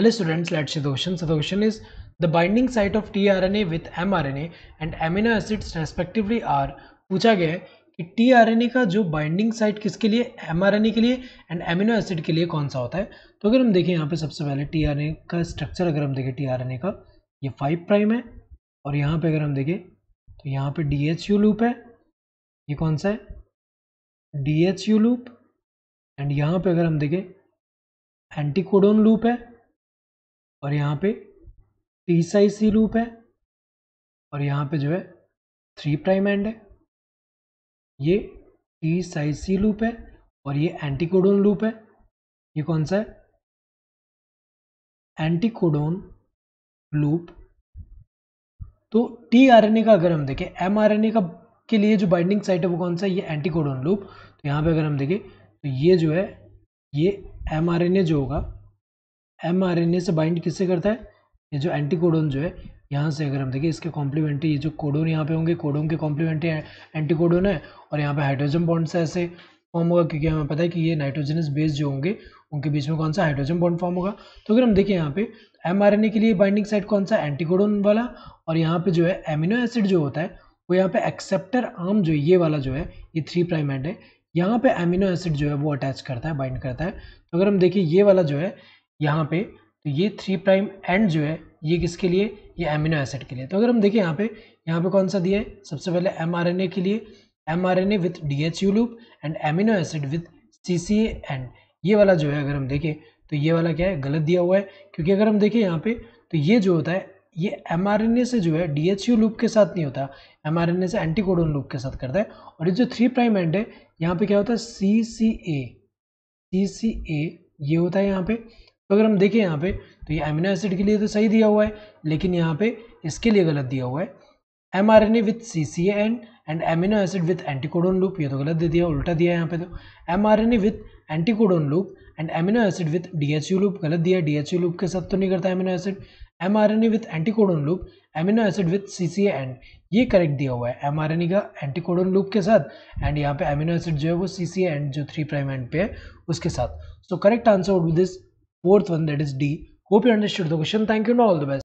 Hello students, let's see the question. So the question is the binding site of tRNA with mRNA and amino acids respectively are पूछा गया है कि tRNA का जो binding site किसके लिए mRNA के लिए एंड एमिनो एसिड के लिए कौन सा होता है? तो अगर हम देखें यहाँ पे सबसे पहले tRNA का स्ट्रक्चर अगर हम देखें tRNA का ये फाइव प्राइम है और यहाँ पे अगर हम देखें तो यहाँ पे डी एच यू लूप है। ये कौन सा है? D H U loop end यहाँ पे अगर हम देखें एंटीकोडोन लूप है। और यहाँ पे टी साई सी लूप है और यहाँ पे जो है थ्री प्राइम एंड है। ये टी साई सी लूप है और ये एंटीकोडोन लूप है। ये कौन सा है? एंटीकोडोन लूप तो टी आर एन ए का अगर हम देखें एम आर एन ए का के लिए जो बाइंडिंग साइट है वो कौन सा है? ये एंटीकोडोन लूप तो यहाँ पे अगर हम देखें तो ये जो है, ये एम आर एन ए जो होगा एम आर एन ए से बाइंड किससे करता है? ये जो एंटीकोडोन जो है, यहाँ से अगर हम देखें, इसके कॉम्प्लीमेंट्री ये जो कोडोन यहाँ पे होंगे कोडोन के कॉम्प्लीमेंट्री एंटीकोडोन है, और यहाँ पे हाइड्रोजन बॉन्ड से ऐसे फॉर्म होगा, क्योंकि हमें पता है कि ये नाइट्रोजनस बेस जो होंगे, उनके बीच में कौन सा हाइड्रोजन बॉन्ड फॉर्म होगा। तो अगर हम देखें यहाँ पे एम के लिए बाइंडिंग साइट कौन सा? एंटीकोडोन वाला, और यहाँ पे जो है एमिनो एसिड जो होता है, वो यहाँ पे एक्सेप्टर आर्म जो, ये वाला जो है, ये थ्री प्राइम एंड है, यहाँ पे एमिनो एसिड जो है, वो अटैच करता है बाइंड करता है। तो अगर हम देखें, ये वाला जो है यहाँ पे तो ये थ्री प्राइम एंड जो है, ये किसके लिए? ये एमिनो एसिड के लिए। तो अगर हम देखें यहाँ पे यहाँ पे कौन सा दिया है? सबसे पहले एमआरएनए के लिए M R N A with D H U loop end amino acid with C C end ये वाला जो है, अगर हम देखें तो ये वाला क्या है? गलत दिया हुआ है। क्योंकि अगर हम देखें यहाँ पे तो ये जो होता है, ये एम आर एन ए से जो है डी एच यू लूप के साथ नहीं होता। एम आर एन ए से एंटीकोडोन लूप के साथ करता है। और ये जो थ्री प्राइम एंड है, यहाँ पे क्या होता है? सी सी ए सी सी ए ये होता है यहाँ पे तो अगर हम देखें यहाँ पे तो ये एमिनो एसिड के लिए तो सही दिया हुआ है, लेकिन यहाँ पे इसके लिए गलत दिया हुआ है। M R N A with C C N end amino acid with anticodon loop ये तो गलत दे दिया, उल्टा दिया है यहाँ पे तो। M R N A with anticodon loop end amino acid with D H U loop गलत दिया डी एच यू लूप के साथ तो नहीं करता amino acid M R N A with anticodon loop amino acid with C C end ये correct दिया हुआ है एम आर एन ए का एंटीकोडोन लूप के साथ एंड यहाँ पे एमिनो एसिड जो है वो सी सी एंड जो थ्री प्राइम एंड पे है, उसके साथ। So correct answer would be this fourth one that is D. Hope you understood the question. Thank you and all the best.